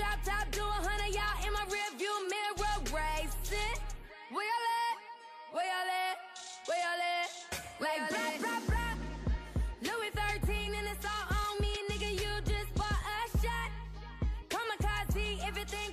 drop top, do a hundred, y'all in my rear view mirror racing. Where y'all at? Where y'all at? Where y'all at? Like blah, blah, blah. Louis 13 and it's all on me, nigga, you just bought a shot. Kamikaze, everything.